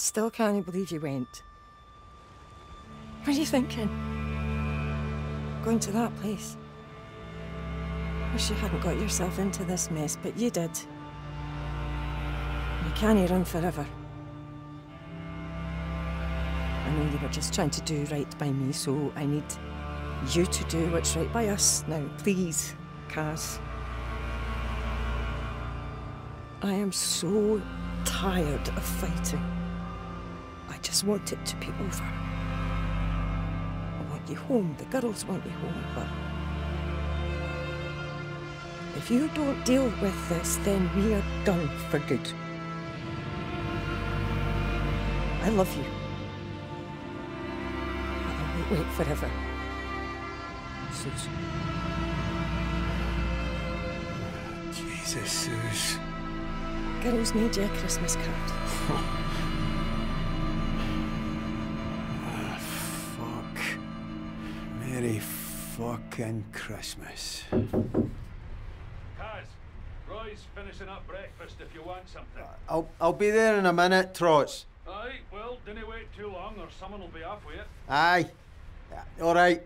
Still can't believe you went. What are you thinking? Going to that place? Wish you hadn't got yourself into this mess, but you did. You can't run forever. I know you were just trying to do right by me, so I need you to do what's right by us. Now, please, Caz. I am so tired of fighting. I just want it to be over. I want you home. The girls want you home, but if you don't deal with this, then we are done for good. I love you. I won't wait forever. Susan. Jesus, Suze. Girls need you a Christmas card. Merry fucking Christmas. Caz, Roy's finishing up breakfast if you want something. I'll, I'll be there in a minute, Trots. Aye, well, didn't wait too long or someone will be off with it. Aye. All right.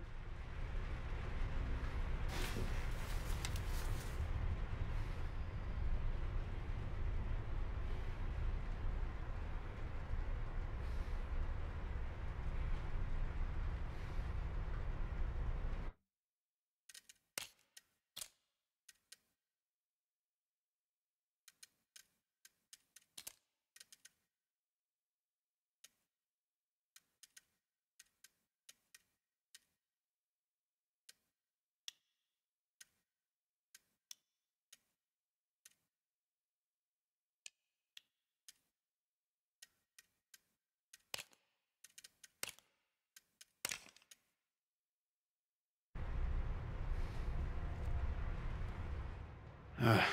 Ah,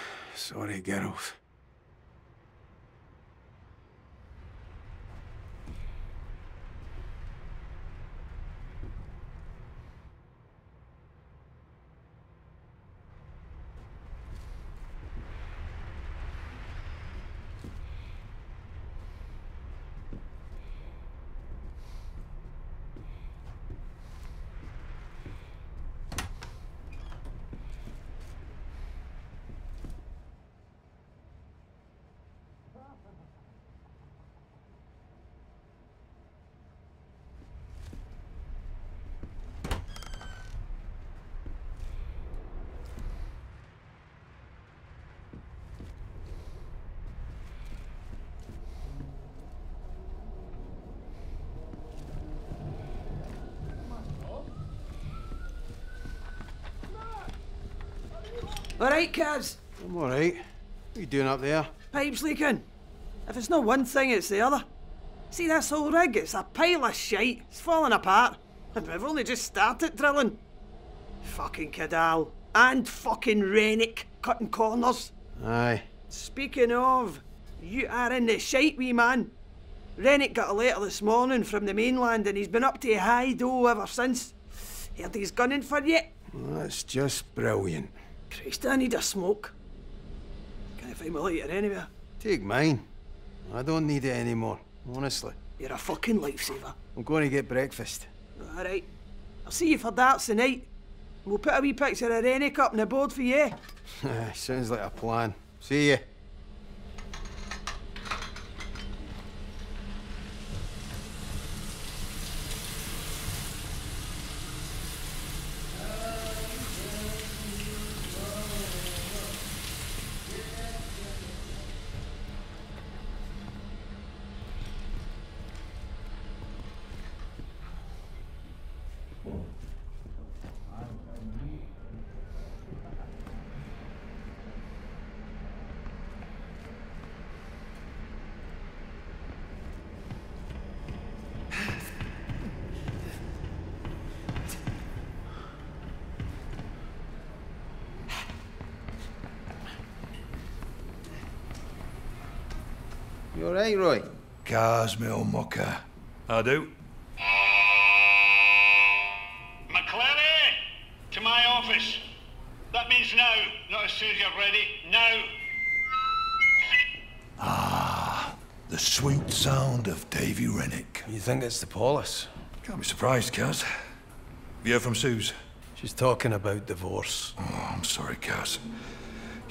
sorry, girls. All right, Caz. I'm all right. What are you doing up there? Pipes leaking. If it's not one thing, it's the other. See this whole rig? It's a pile of shite. It's falling apart. And we've only just started drilling. Fucking Cadal. And fucking Rennick cutting corners. Aye. Speaking of, you are in the shite, wee man. Rennick got a letter this morning from the mainland and he's been up to high dough ever since. Heard he's gunning for you. That's just brilliant. Christ, I need a smoke. Can't find my lighter anywhere. Take mine. I don't need it anymore, honestly. You're a fucking lifesaver. I'm going to get breakfast. Alright. I'll see you for darts tonight. We'll put a wee picture of Rennick up on the board for you. Sounds like a plan. See. You all right, Roy? Caz, me old mucker. I do. McLeary, to my office. That means now, not as soon as you're ready. Now. Ah, the sweet sound of Davy Rennick. You think it's the police? Can't be surprised, Caz. Have you heard from Suze? She's talking about divorce. Oh, I'm sorry, Caz.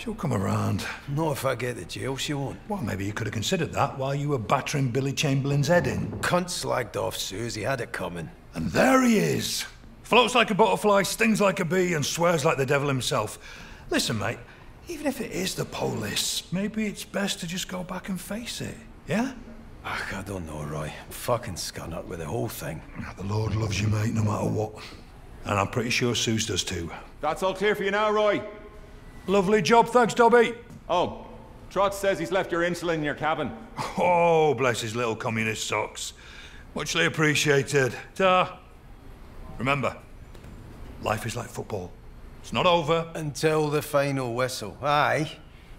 She'll come around. Not if I get to jail, she won't. Well, maybe you could have considered that while you were battering Billy Chamberlain's head in. Cunt slagged off Susie, had it coming. And there he is. Floats like a butterfly, stings like a bee, and swears like the devil himself. Listen, mate, even if it is the police, maybe it's best to just go back and face it, yeah? Ach, I don't know, Roy. I'm fucking scun up with the whole thing. The Lord loves you, mate, no matter what. And I'm pretty sure Suze does too. That's all clear for you now, Roy. Lovely job, thanks, Dobby. Oh, Trot says he's left your insulin in your cabin. Oh, bless his little communist socks. Muchly appreciated. Ta. Remember, life is like football. It's not over. Until the final whistle. Aye.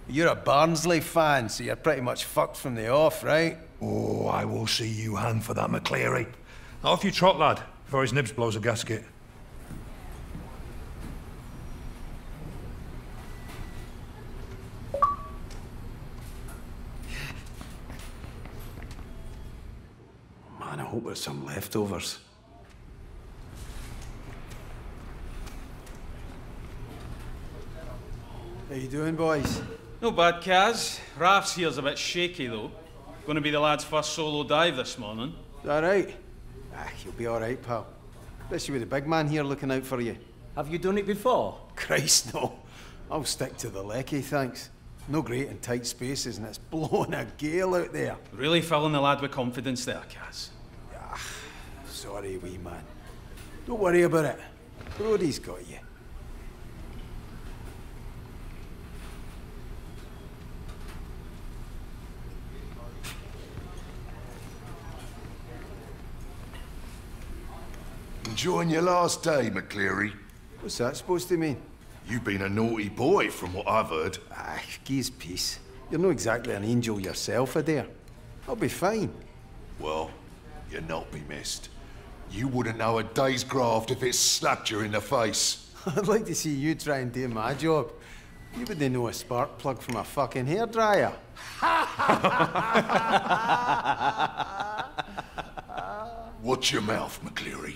You're a Barnsley fan, so you're pretty much fucked from the off, right? Oh, I will see you hand for that, McLeary. Off you trot, lad, before his nibs blows a gasket. Man, I hope there's some leftovers. How you doing, boys? No bad, Caz. Raf's here's a bit shaky, though. Going to be the lad's first solo dive this morning. Is that right? Ah, you'll be all right, pal. Especially with the big man here looking out for you. Have you done it before? Christ, no. I'll stick to the lecky, thanks. No great in tight spaces, and it's blowing a gale out there. Really filling the lad with confidence there, Caz. Sorry, wee man. Don't worry about it. Brody's got you. Enjoying your last day, McLeary? What's that supposed to mean? You've been a naughty boy, from what I've heard. Ah, geez, peace. You're not exactly an angel yourself, Adair. I'll be fine. Well, you'll not be missed. You wouldn't know a day's graft if it slapped you in the face. I'd like to see you try and do my job. You wouldn't know a spark plug from a fucking hairdryer. Watch your mouth, McLeary.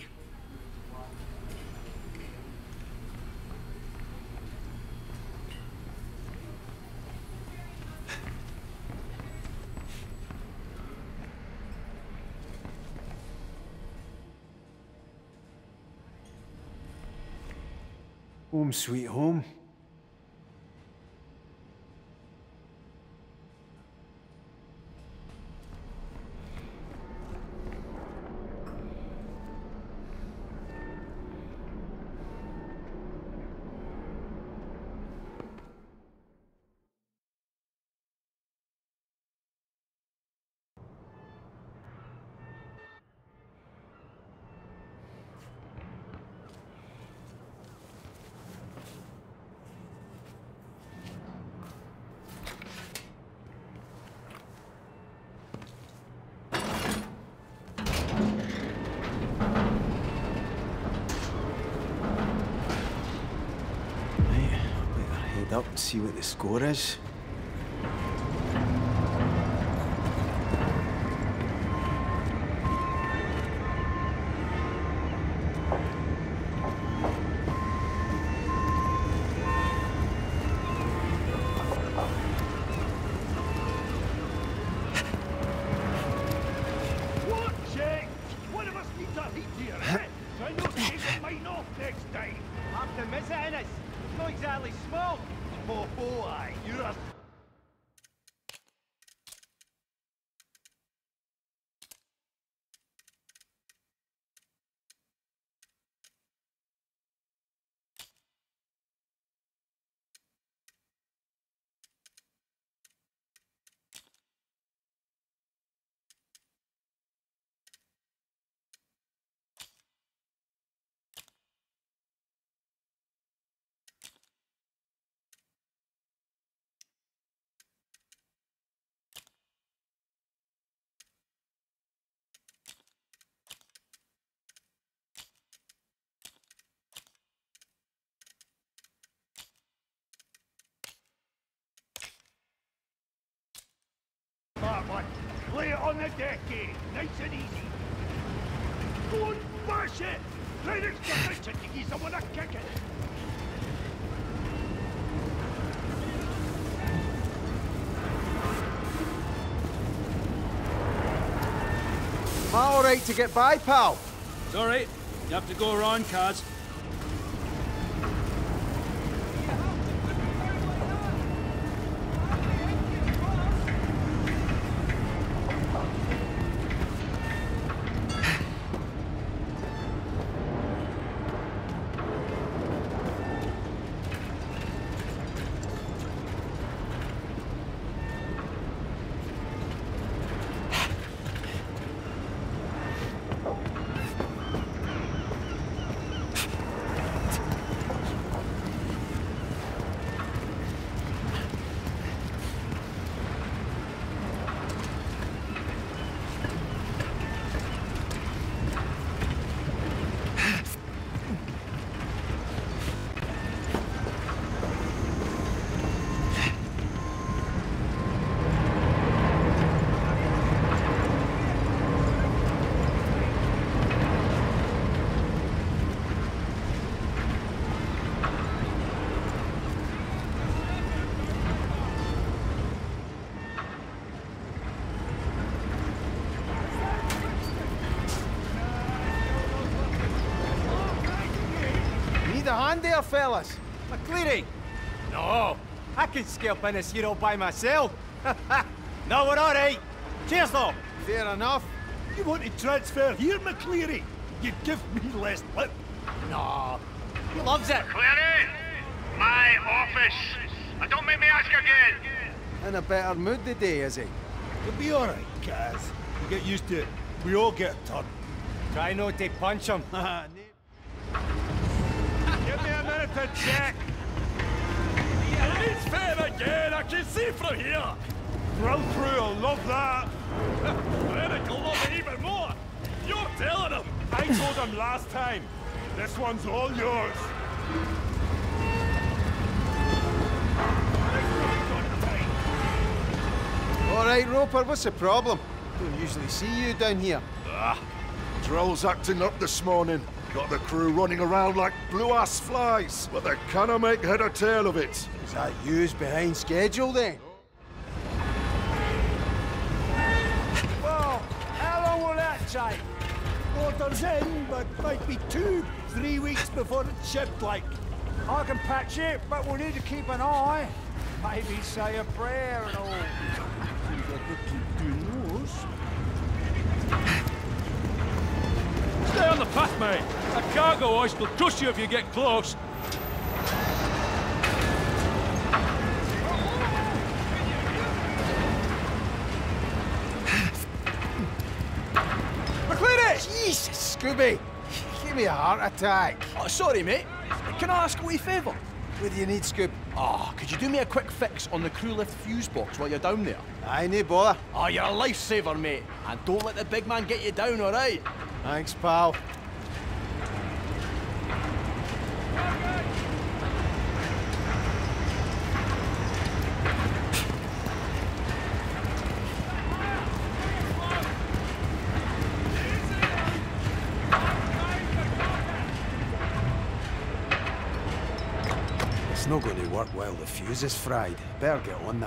Home sweet home. Up and see what the score is. Decky. Nice and easy. Go and bash it! Clerics got the to give someone a kicking. Am I alright to get by, pal? It's all right. You have to go around, Caz. There, fellas? McLeary! No, I can scalp in this here all by myself. no, we're all right. Eh? Cheers, though. Fair enough. You want to transfer here, McLeary? You'd give me less lip. No, he loves it. Clary! My office! And don't make me ask again! In a better mood today, is he? You'll be all right, Caz. You get used to it. We all get a turn. Try not to punch him. Ah, Give me a to check. It's fair again. I can see from here. Drill through will love that. Eric will love it even more. You're telling him. I told him last time. This one's all yours. Alright, Roper, what's the problem? Don't usually see you down here. Ah, Drill's acting up this morning. Got the crew running around like blue-ass flies, but they cannot make head or tail of it. Is that yous behind schedule then? Well, how long will that take? Orders in, but might be two, three weeks before it's shipped, like. I can patch it, but we'll need to keep an eye. Maybe say a prayer and all. Stay on the path, mate. A cargo hoist will crush you if you get close. McLeary! Jesus, Scooby! Give me a heart attack. Oh, sorry, mate. Can I ask a wee favour? What do you need, Scoop? Ah, could you do me a quick fix on the crew lift fuse box while you're down there? Aye, no bother. Ah, you're a lifesaver, mate. And don't let the big man get you down, all right? Thanks, pal. It's not going to work while the fuse is fried. Better get on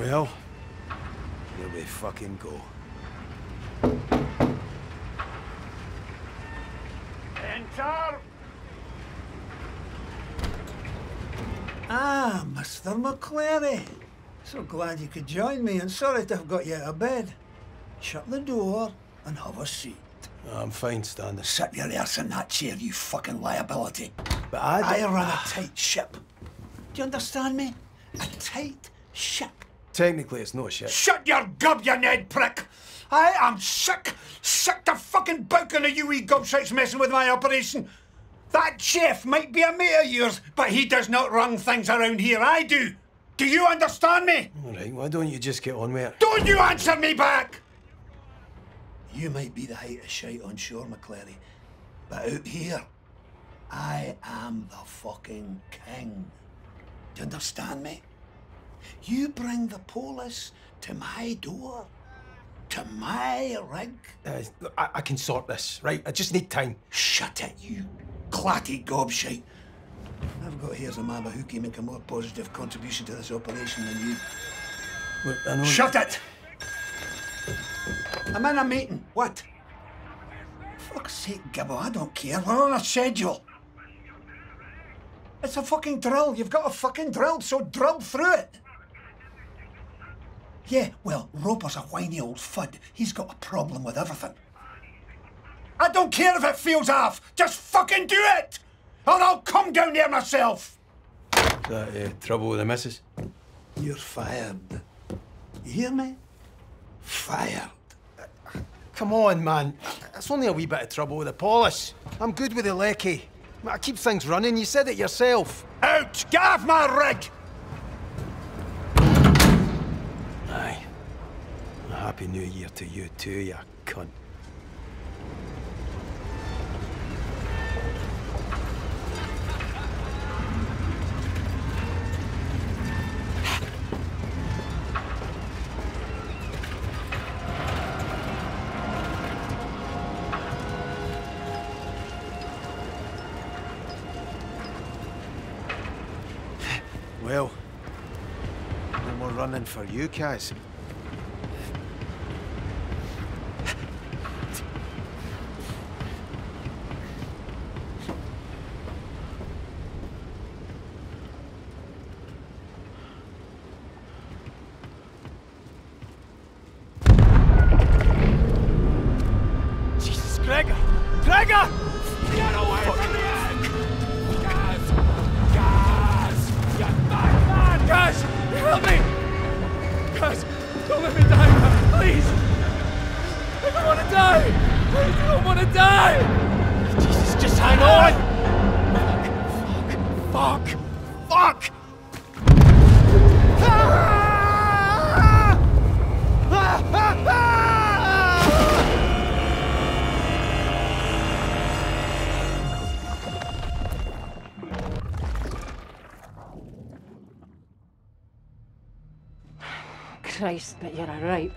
Well, here we fucking go. Enter! Ah, Mr. McLeary. So glad you could join me, and sorry to have got you out of bed. Shut the door and have a seat. I'm fine standing. Sit your ass in that chair, you fucking liability. But I I don't- run a tight ship. Do you understand me? A tight ship. Technically, it's not shit. Shut your gob, you Ned prick! I am sick, sick to fucking bouking of you wee gobshites messing with my operation. That chef might be a mate of yours, but he does not run things around here. I do. Do you understand me? All right, why don't you just get on with it? Don't you answer me back! You might be the height of shite on shore, McLeary, but out here, I am the fucking king. Do you understand me? You bring the police to my door, to my rig. Uh, look, I, I can sort this, right? I just need time. Shut it, you clatty gobshite. I've got here a mama who can make a more positive contribution to this operation than you. Look, I know Shut it! I'm in a meeting. What? Fuck's sake, Gibbo, I don't care. We're on a schedule. It's a fucking drill. You've got a fucking drill, so drill through it. Yeah, well, Roper's a whiny old fud. He's got a problem with everything. I don't care if it feels off. Just fucking do it, or I'll come down there myself. Is that uh, trouble with the missus? You're fired. You hear me? Fired. Come on, man. It's only a wee bit of trouble with the polish. I'm good with the lecky. I keep things running. You said it yourself. Out! Get off my rig! Aye. A happy new year to you too, you cunt. You, Caz.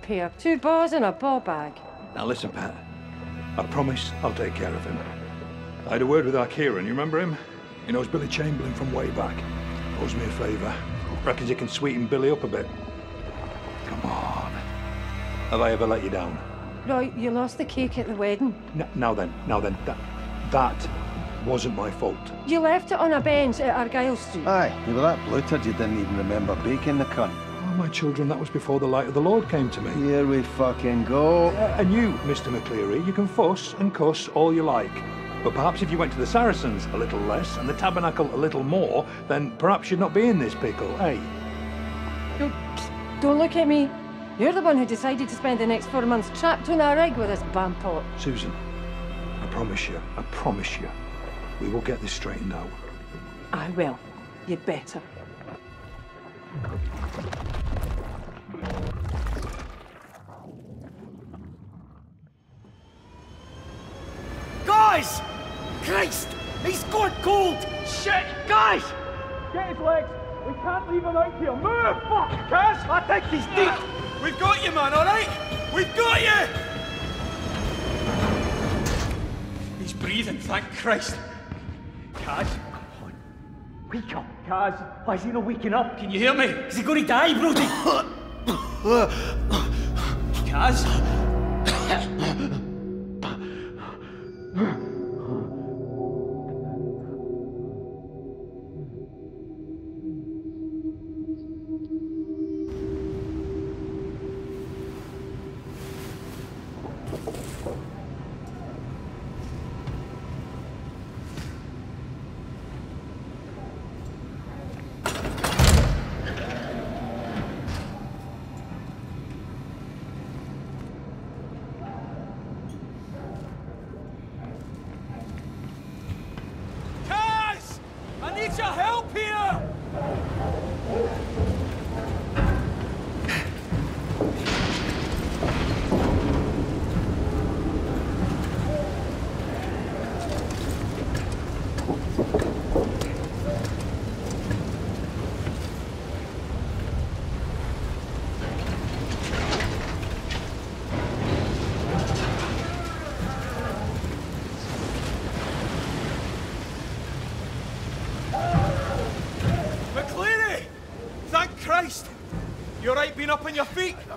You're a right pair. Two bars and a ball bag. Now listen, Pat. I promise I'll take care of him. I had a word with our Kieran, you remember him? He knows Billy Chamberlain from way back. Owes me a favour. Reckons he can sweeten Billy up a bit. Come on. Have I ever let you down? Right, you lost the cake at the wedding. N- now then, now then, that, that wasn't my fault. You left it on a bench at Argyle Street. Aye, you were that bloated you didn't even remember baking the cunt. Oh, my children, that was before the light of the Lord came to me. Here we fucking go. Uh, and you, Mr. McLeary, you can fuss and cuss all you like. But perhaps if you went to the Saracens a little less and the Tabernacle a little more, then perhaps you'd not be in this pickle, eh? Don't, don't look at me. You're the one who decided to spend the next four months trapped on a rig with this bampot. Susan, I promise you, I promise you, we will get this straightened out. I will. You'd better. Guys! Christ! He's gone cold! Shit! Guys! Get his legs! We can't leave him out here! Move! Fuck! Caz! I think he's deep! We've got you, man, alright? We've got you! He's breathing, thank Christ! Caz? Come on. Wake up, Caz! Why is he not waking up? Can you hear me? Is he going to die, Brody? Caz!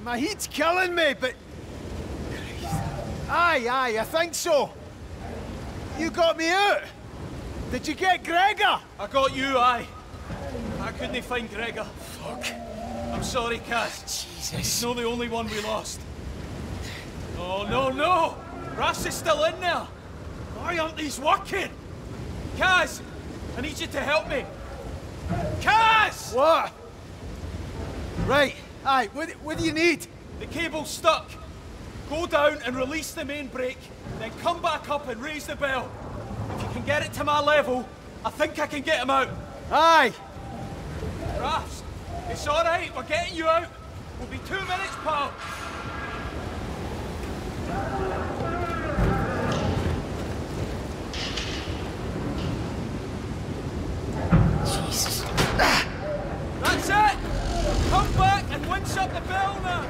My heat's killing me, but. Aye, aye, I think so. You got me out. Did you get Gregor? I got you, aye. I couldn't find Gregor. Fuck. I'm sorry, Caz. Jesus. He's not the only one we lost. Oh, no, no! Rass is still in there! Why aren't these working? Caz! I need you to help me. Caz! What? Right, aye, what, what do you need? The cable's stuck. Go down and release the main brake, then come back up and raise the bell. If you can get it to my level, I think I can get him out. Aye. Rafts, it's all right. We're getting you out. We'll be two minutes, pal. Jesus. That's it. Come up the now.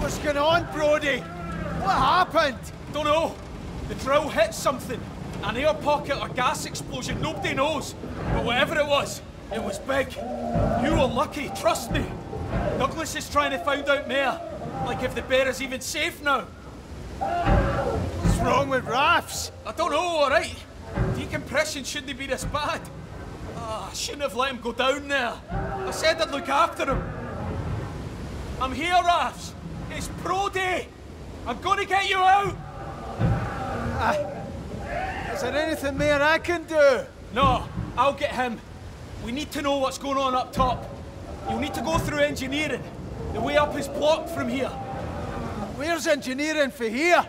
What's going on, Brody? What happened? Don't know. The drill hit something. An air pocket or gas explosion, nobody knows. But whatever it was, it was big. You were lucky, trust me. Douglas is trying to find out more. Like if the bear is even safe now. What's wrong with Rafts? I don't know, alright. Decompression shouldn't be this bad. Ah, I shouldn't have let him go down there. I said I'd look after him. I'm here, Rafts. It's pro day. I'm gonna get you out. Is there anything more I can do? No, I'll get him. We need to know what's going on up top. You'll need to go through engineering. The way up is blocked from here. Where's engineering for here?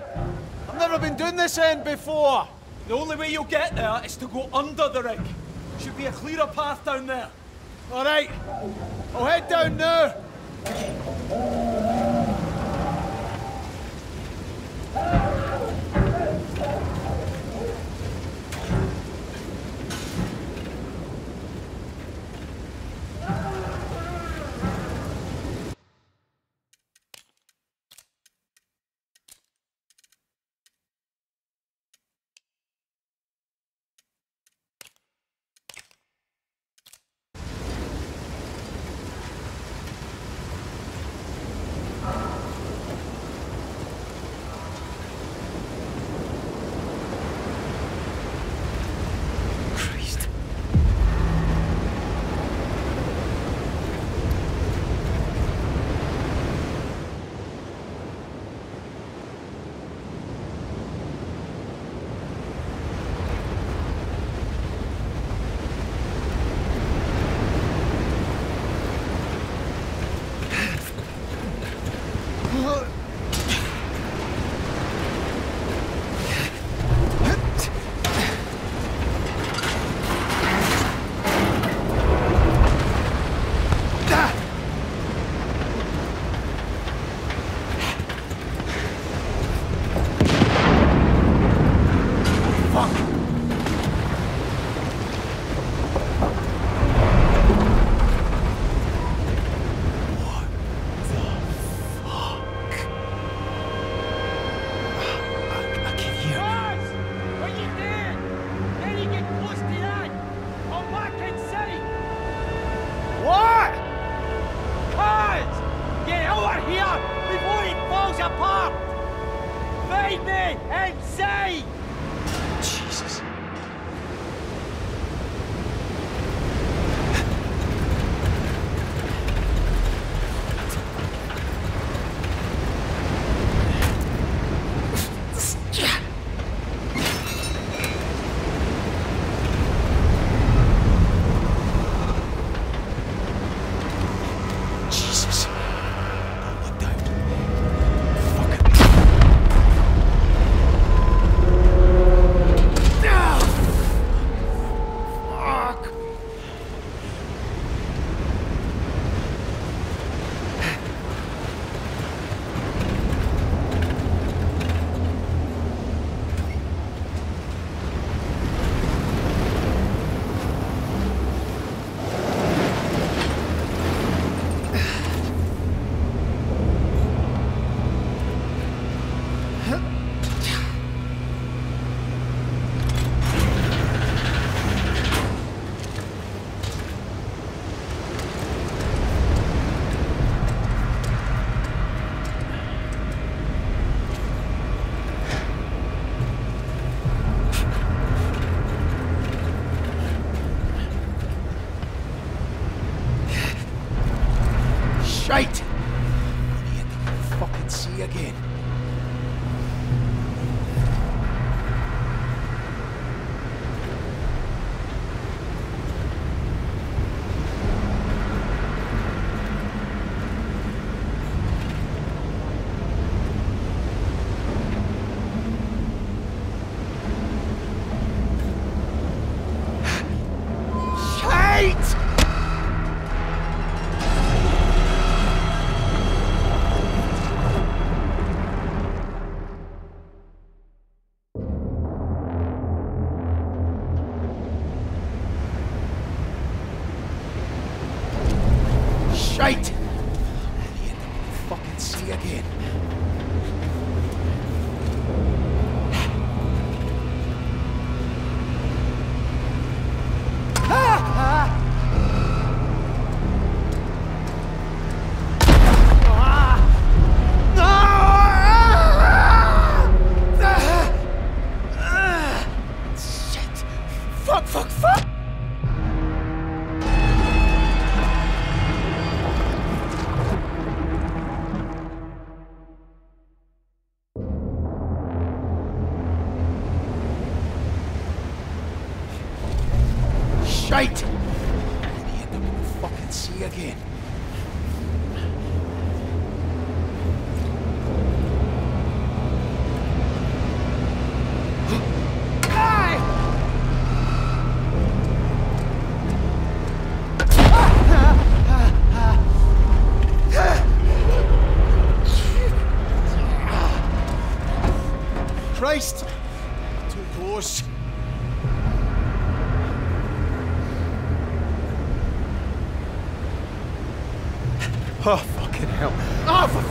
I've never been doing this end before. The only way you'll get there is to go under the rig. Should be a clearer path down there. All right, I'll head down now.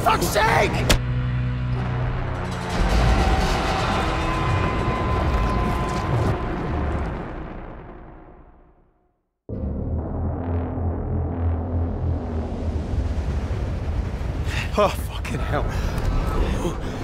Fuck's sake! Oh, fucking hell.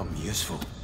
Something useful.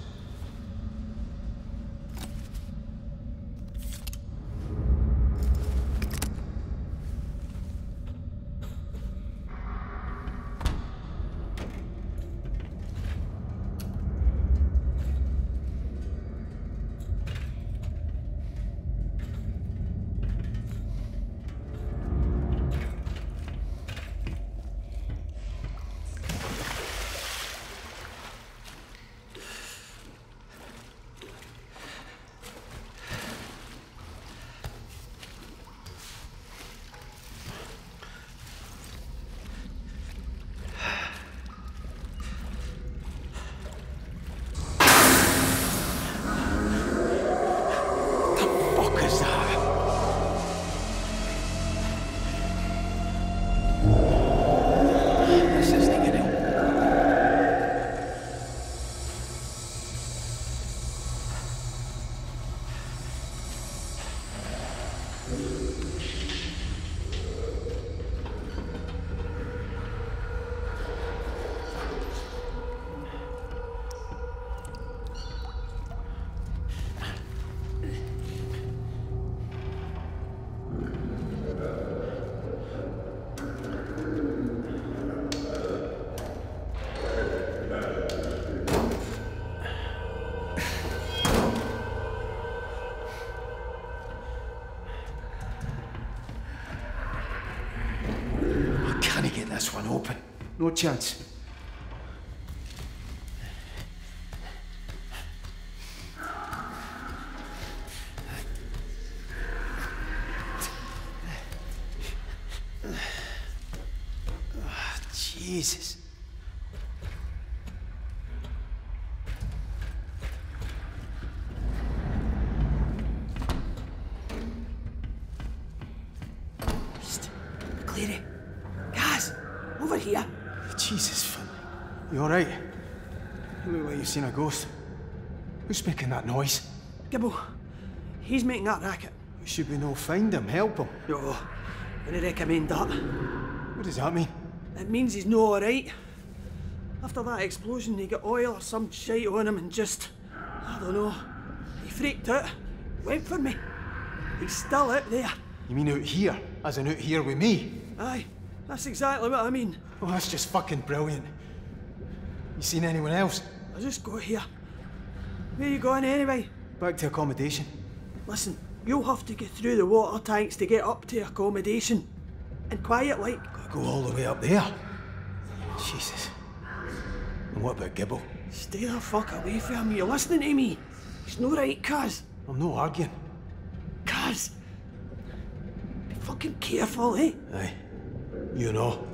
No chance. Ah, Jesus. Psst. Clary. Guys, over here. Jesus, Finn. You alright? You look like you've seen a ghost. Who's making that noise? Gibbo. He's making that racket. Should we no find him, help him? No. Wouldn't recommend that. What does that mean? It means he's no alright. After that explosion, he got oil or some shite on him and just. I don't know. He freaked out. Went for me. He's still out there. You mean out here? As in out here with me? Aye. That's exactly what I mean. Oh, that's just fucking brilliant. You seen anyone else? I just got here. Where you going anyway? Back to accommodation. Listen, you'll have to get through the water tanks to get up to accommodation. And quiet like. Gotta go all the way up there. Jesus. And what about Gibbo? Stay the fuck away from him. You're listening to me. It's no right, Caz. I'm no arguing. Caz. Be fucking careful, eh? Aye. You know.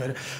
Fuck.